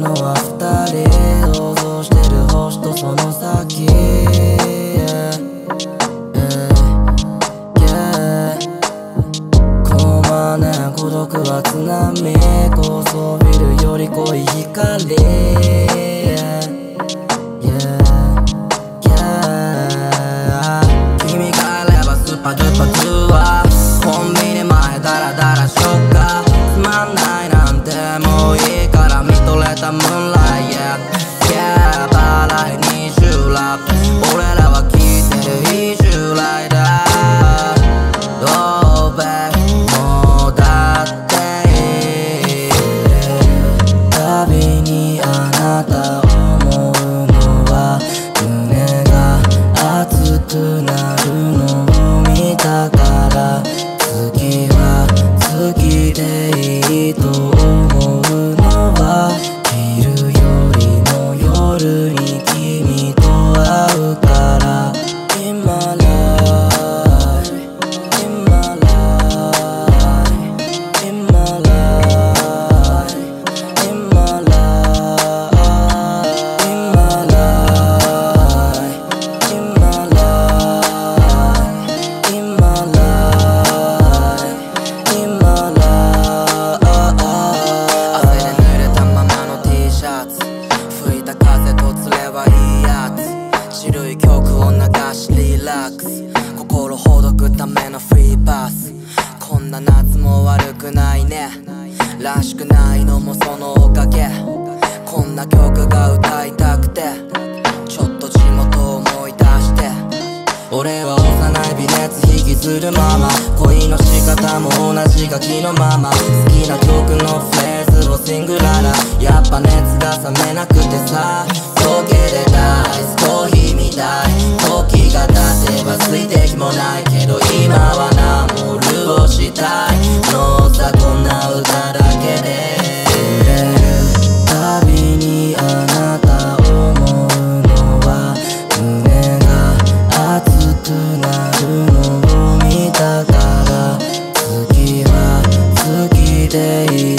のは二人想像してる星とその先 yeah, yeah, yeah こまね孤独は津波高層ビルより濃い光曲を流しリラックス。心ほどくためのフリーパス。こんな夏も悪くないね。らしくないのもそのおかげ。こんな曲が歌いたくて。ちょっと地元を思い出して。俺は幼い微熱引きずるまま。恋の仕方も同じガキのまま。好きな曲のフレーズをシングララ。やっぱ熱が冷めなくてさ。時が経てばついてきもないけど今はナモルをしたい脳さこんな歌だけで触れるたにあなたを思うのは胸が熱くなるのを見たから月は月でいい。